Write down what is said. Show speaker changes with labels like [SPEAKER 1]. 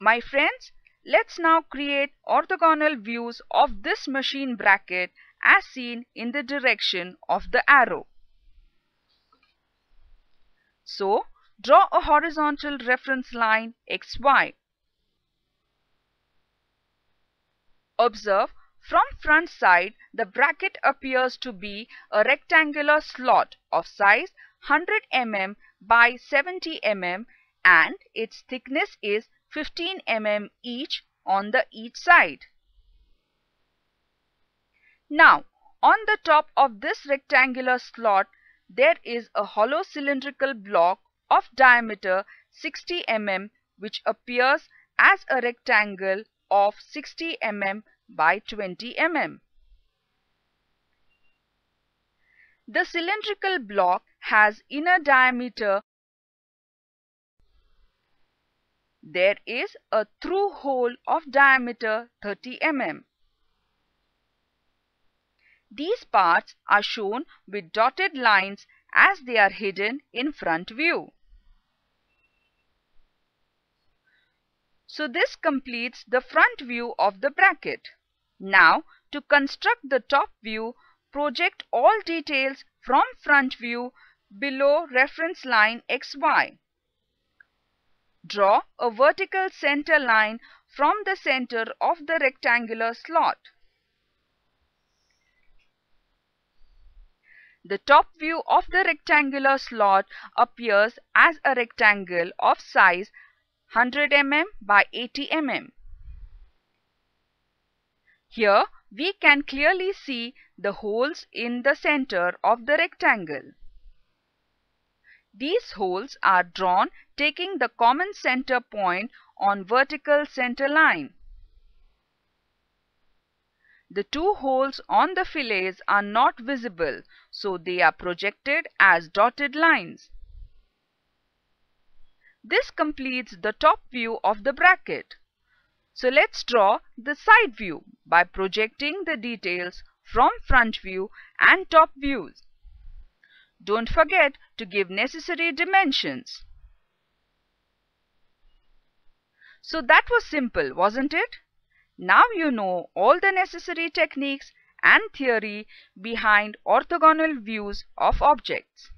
[SPEAKER 1] My friends, let's now create orthogonal views of this machine bracket as seen in the direction of the arrow. So, draw a horizontal reference line xy. Observe from front side the bracket appears to be a rectangular slot of size 100 mm by 70 mm and its thickness is 15 mm each on the each side. Now on the top of this rectangular slot there is a hollow cylindrical block of diameter 60 mm which appears as a rectangle of 60 mm by 20 mm. The cylindrical block has inner diameter. There is a through hole of diameter 30 mm. These parts are shown with dotted lines as they are hidden in front view. So this completes the front view of the bracket. Now to construct the top view, project all details from front view below reference line XY. Draw a vertical center line from the center of the rectangular slot. The top view of the rectangular slot appears as a rectangle of size 100 mm by 80 mm. Here we can clearly see the holes in the center of the rectangle. These holes are drawn taking the common center point on vertical center line. The two holes on the fillets are not visible so they are projected as dotted lines. This completes the top view of the bracket. So let's draw the side view by projecting the details from front view and top views. Don't forget to give necessary dimensions. So that was simple, wasn't it? Now you know all the necessary techniques and theory behind orthogonal views of objects.